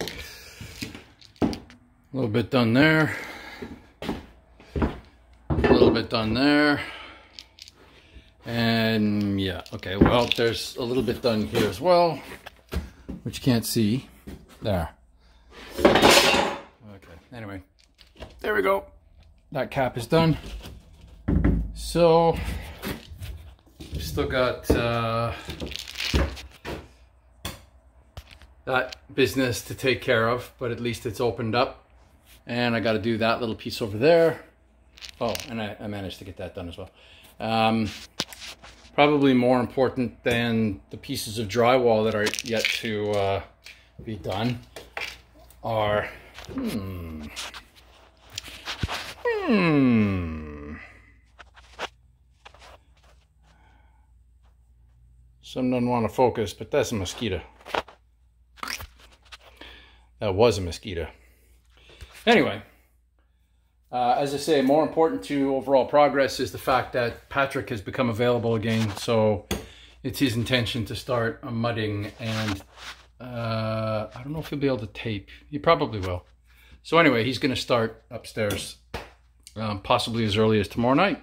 A little bit done there. A little bit done there. And yeah, okay, well, there's a little bit done here as well, which you can't see. There. Okay, anyway, there we go. That cap is done. So, still got uh, that business to take care of, but at least it's opened up. And I got to do that little piece over there. Oh, and I, I managed to get that done as well. Um, probably more important than the pieces of drywall that are yet to uh, be done are, hmm, hmm. Some don't want to focus, but that's a mosquito. That was a mosquito. Anyway, uh, as I say, more important to overall progress is the fact that Patrick has become available again. So it's his intention to start mudding and uh, I don't know if he'll be able to tape. He probably will. So anyway, he's going to start upstairs um, possibly as early as tomorrow night.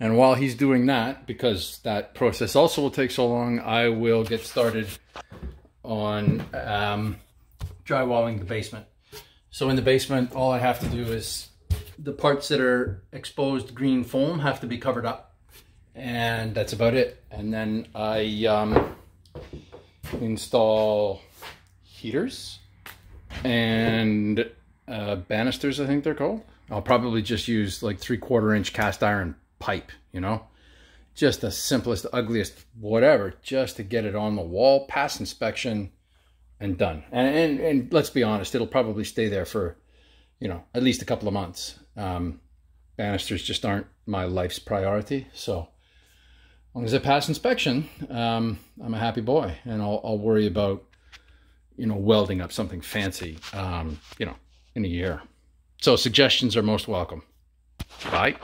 And while he's doing that, because that process also will take so long, I will get started on um, drywalling the basement. So in the basement, all I have to do is the parts that are exposed green foam have to be covered up. And that's about it. And then I um, install heaters and uh, banisters, I think they're called. I'll probably just use like three quarter inch cast iron pipe, you know, just the simplest, ugliest, whatever, just to get it on the wall, pass inspection, and done. And, and, and let's be honest, it'll probably stay there for, you know, at least a couple of months. Um, banisters just aren't my life's priority. So as long as I pass inspection, um, I'm a happy boy and I'll, I'll worry about, you know, welding up something fancy, um, you know, in a year. So suggestions are most welcome. Bye.